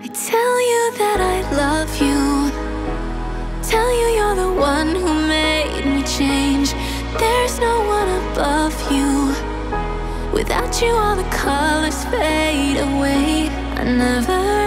I tell you that I love you. Tell you you're the one who made me change. There's no one above you. Without you all the colors fade away. I never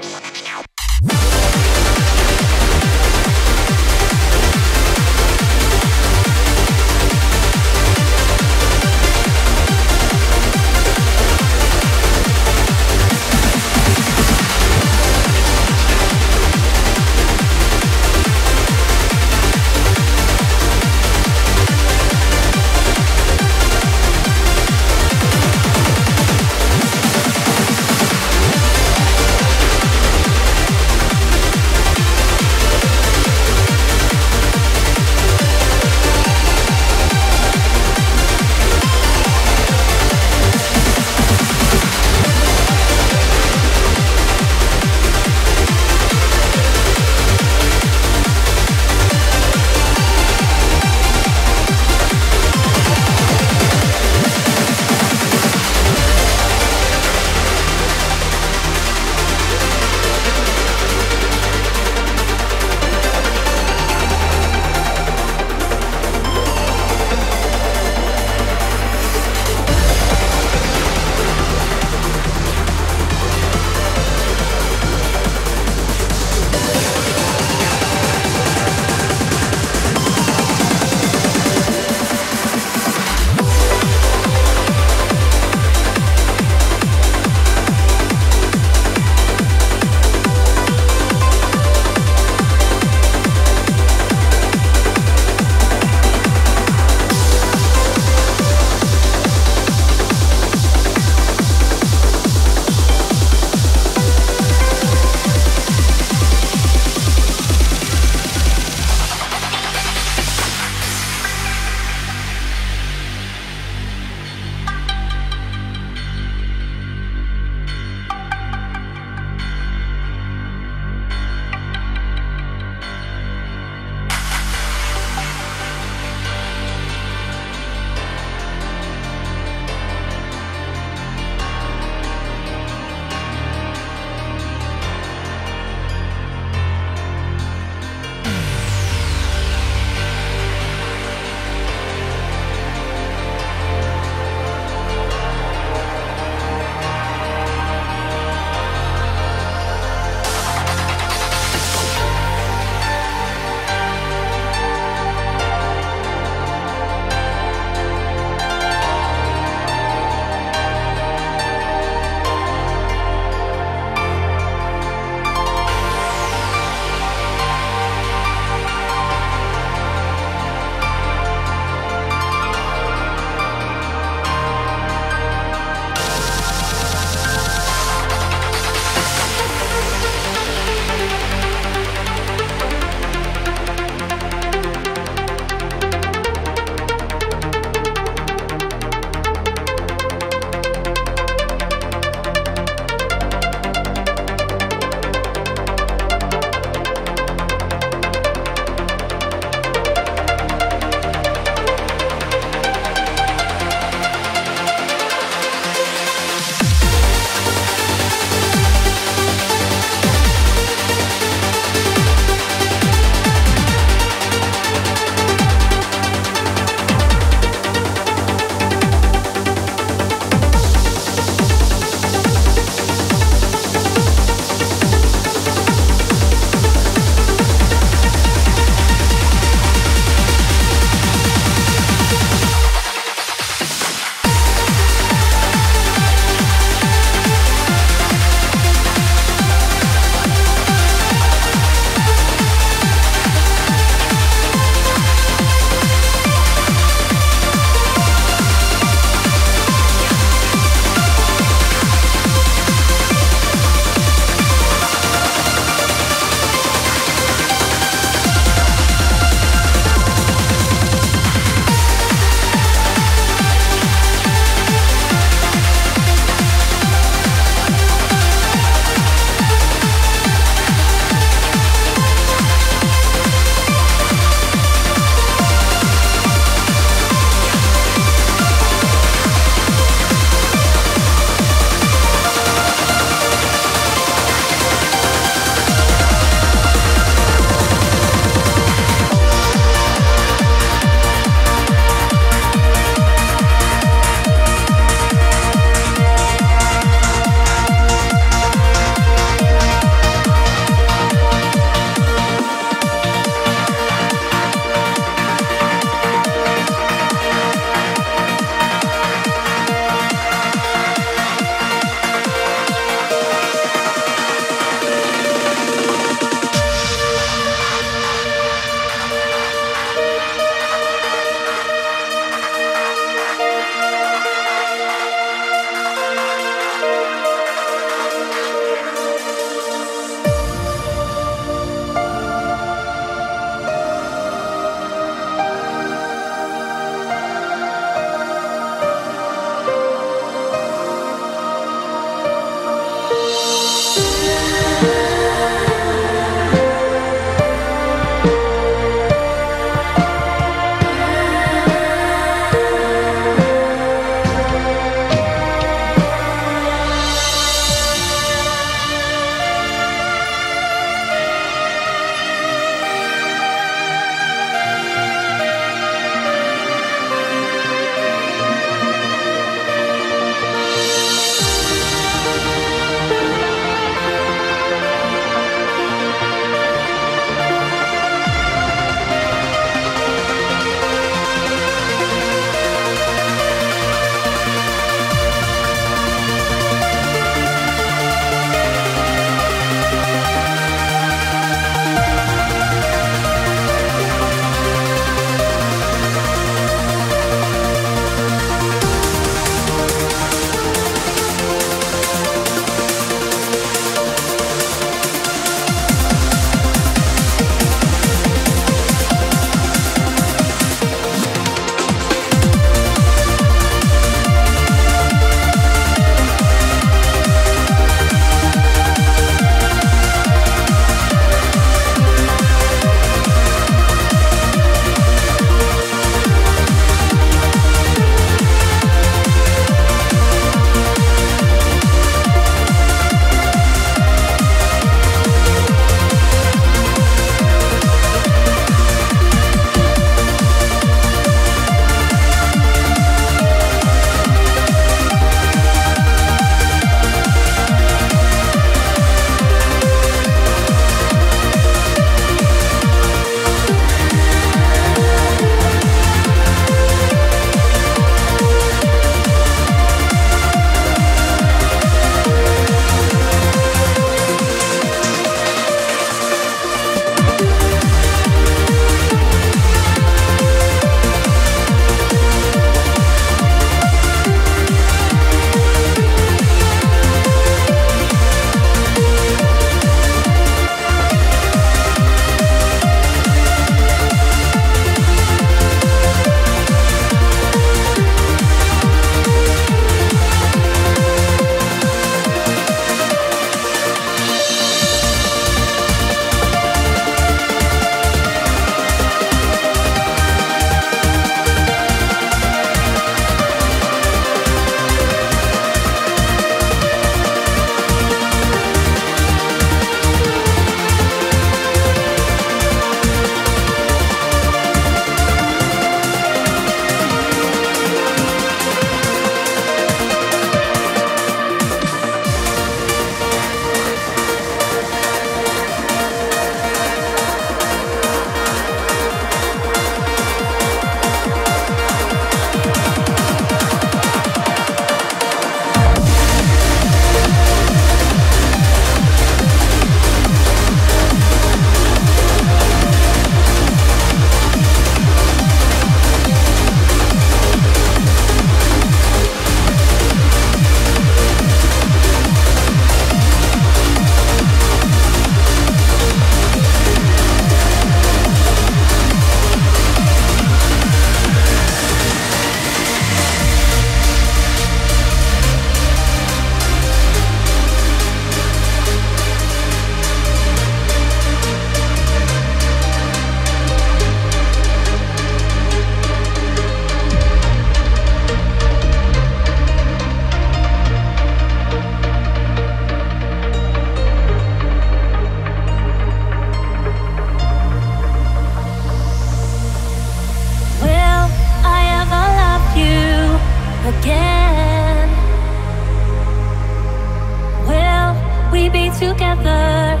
together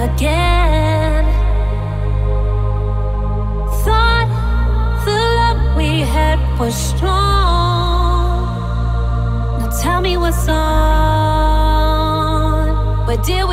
again. Thought the love we had was strong. Now tell me what's on. But did